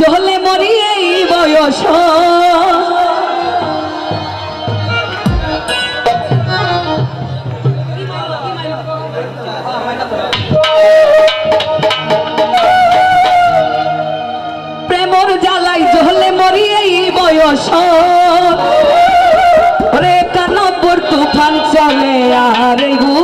জলে মরি এই বয়স। প্রেমর জ্বালাই জলে মরি এই বয়স। রে কানব্বর তুফান চলে আর গু।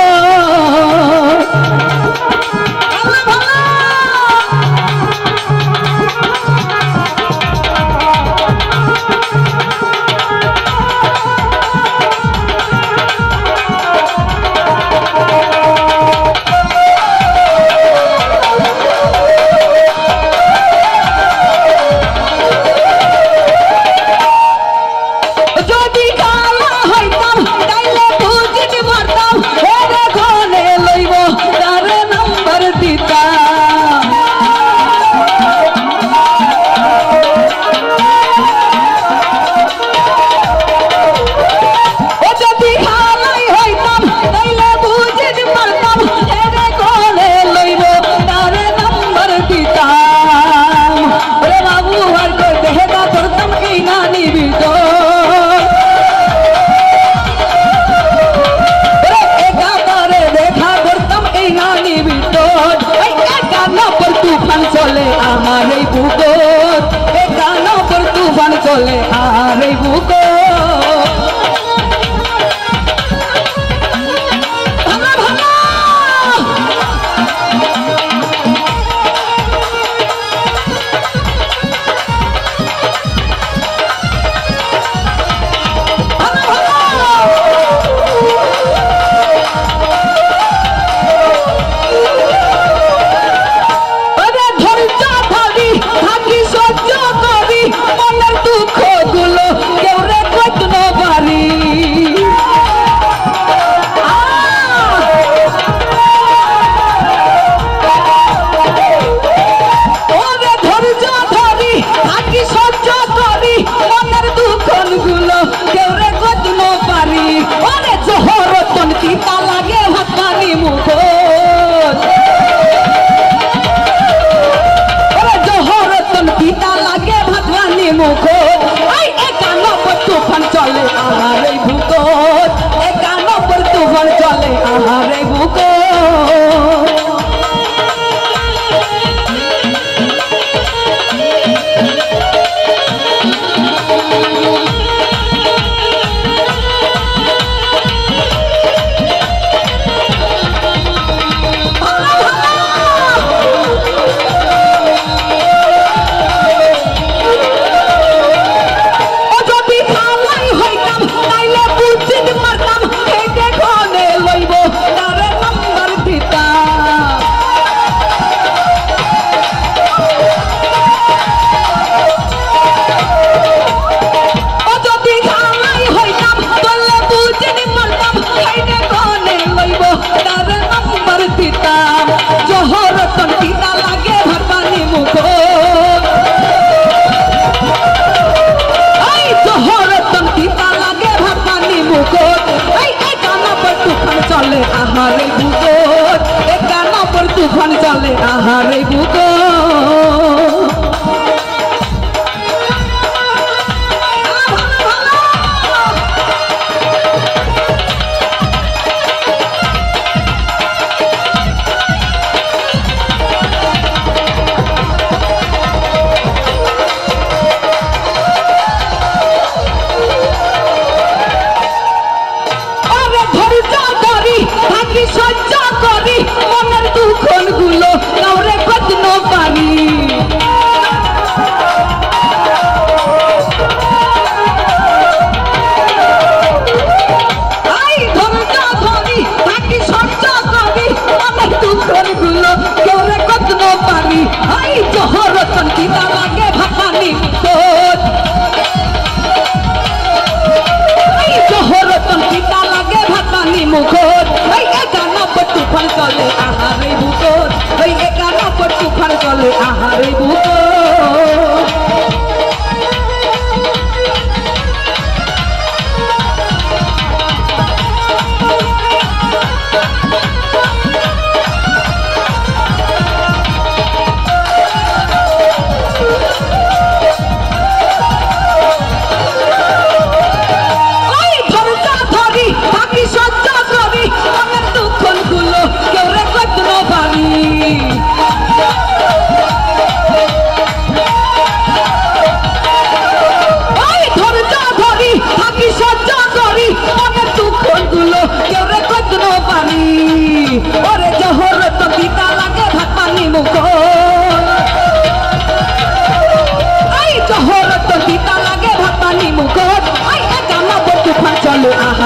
তুফান চলে আহারে ভূতর ওই একা নপর তুফান চলে আহারে ভূতর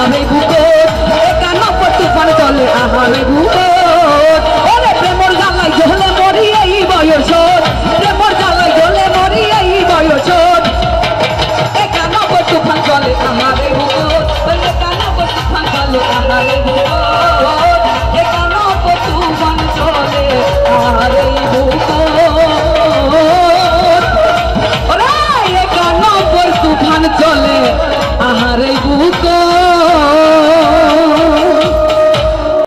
아메고